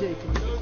gelecek.